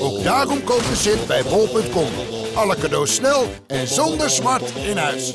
Ook daarom koop je zit bij bol.com. Alle cadeaus snel en zonder smart in huis.